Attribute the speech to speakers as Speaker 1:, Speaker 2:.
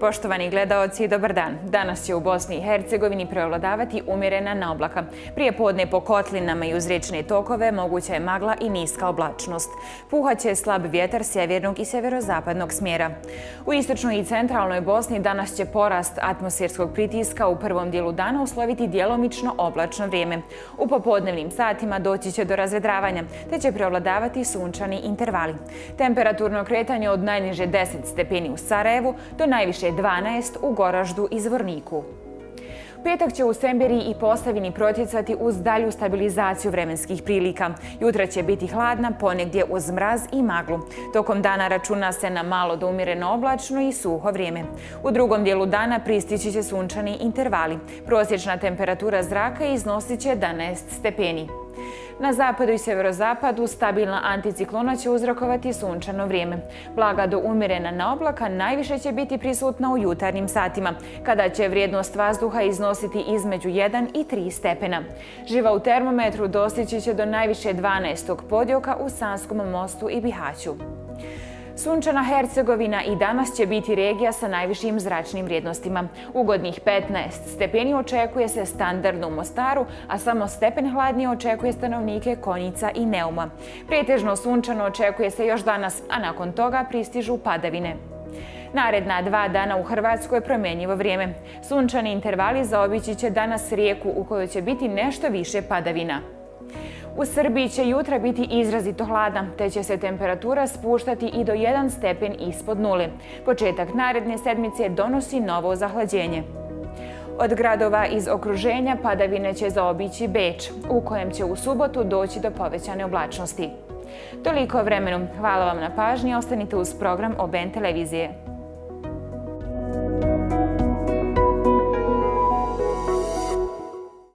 Speaker 1: Poštovani gledaoci, dobar dan. Danas će u Bosni i Hercegovini preovladavati umjerena na oblaka. Prije podne po kotlinama i uz riječne tokove moguća je magla i niska oblačnost. Puhaće slab vjetar sjevernog i severozapadnog smjera. U istočnoj i centralnoj Bosni danas će porast atmosferskog pritiska u prvom dijelu dana usloviti dijelomično oblačno vrijeme. U popodnevnim satima doći će do razvedravanja, te će preovladavati sunčani intervali. Temperaturno kretanje od najniže 10 stepeni u Sarajevu do najviše 12 u Goraždu i Zvorniku. Petak će u Semberi i Posavini protjecati uz dalju stabilizaciju vremenskih prilika. Jutra će biti hladna, ponegdje uz mraz i maglu. Tokom dana računa se na malo do umireno oblačno i suho vrijeme. U drugom dijelu dana pristići će sunčani intervali. Prosječna temperatura zraka iznosit će 11 stepeni. Na zapadu i severozapadu stabilna anticiklona će uzrokovati sunčano vrijeme. Blaga do umirena na oblaka najviše će biti prisutna u jutarnjim satima, kada će vrijednost vazduha iznositi između 1 i 3 stepena. Živa u termometru dostići će do najviše 12. podjoka u Sanskom mostu i Bihaću. Sunčana Hercegovina i danas će biti regija sa najvišim zračnim vrijednostima. Ugodnih 15 stepeni očekuje se standardno u Mostaru, a samo stepen hladnije očekuje stanovnike Konjica i Neuma. Pretežno sunčano očekuje se još danas, a nakon toga pristižu padavine. Naredna dva dana u Hrvatskoj je promjenjivo vrijeme. Sunčani intervali zaobići će danas rijeku u kojoj će biti nešto više padavina. U Srbiji će jutra biti izrazito hladan, te će se temperatura spuštati i do 1 stepen ispod nule. Početak naredne sedmice donosi novo zahlađenje. Od gradova iz okruženja padavine će zaobići Beč, u kojem će u subotu doći do povećane oblačnosti. Toliko vremenu. Hvala vam na pažnji. Ostanite uz program OBN televizije.